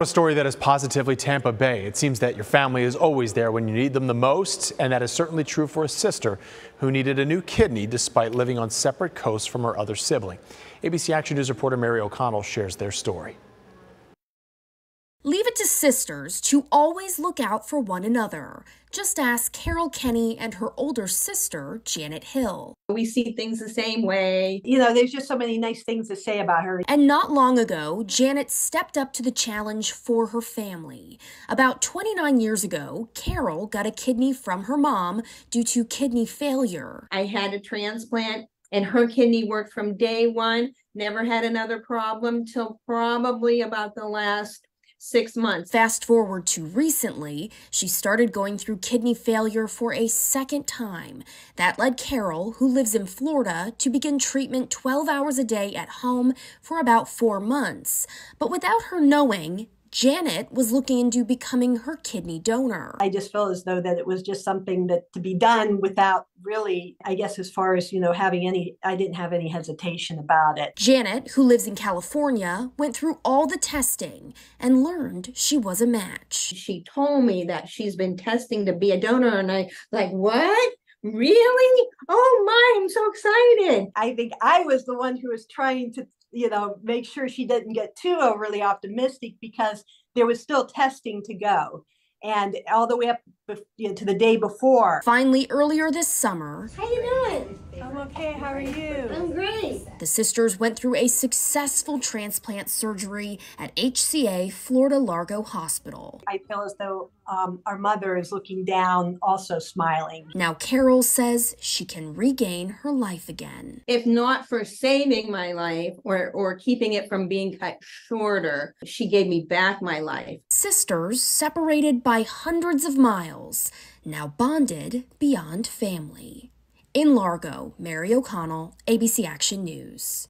A story that is positively Tampa Bay. It seems that your family is always there when you need them the most, and that is certainly true for a sister who needed a new kidney despite living on separate coasts from her other sibling. ABC Action News reporter Mary O'Connell shares their story. Leave it to sisters to always look out for one another. Just ask Carol Kenny and her older sister, Janet Hill. We see things the same way. You know, there's just so many nice things to say about her. And not long ago, Janet stepped up to the challenge for her family. About 29 years ago, Carol got a kidney from her mom due to kidney failure. I had a transplant and her kidney worked from day one, never had another problem till probably about the last six months. Fast forward to recently, she started going through kidney failure for a second time. That led Carol, who lives in Florida, to begin treatment 12 hours a day at home for about four months. But without her knowing, Janet was looking into becoming her kidney donor. I just felt as though that it was just something that to be done without really, I guess, as far as, you know, having any, I didn't have any hesitation about it. Janet, who lives in California, went through all the testing and learned she was a match. She told me that she's been testing to be a donor, and I like, what? Really? Oh my, I'm so excited. I think I was the one who was trying to, you know, make sure she didn't get too overly optimistic because there was still testing to go. And all the way up you know, to the day before. Finally, earlier this summer. How you doing? I'm okay. How are you? I'm great. The sisters went through a successful transplant surgery at HCA Florida Largo Hospital. I feel as though um, our mother is looking down, also smiling. Now, Carol says she can regain her life again. If not for saving my life or, or keeping it from being cut shorter, she gave me back my life. Sisters separated by hundreds of miles, now bonded beyond family. In Largo, Mary O'Connell, ABC Action News.